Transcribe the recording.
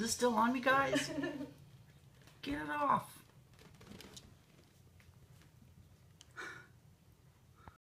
this still on me, guys? Get it off.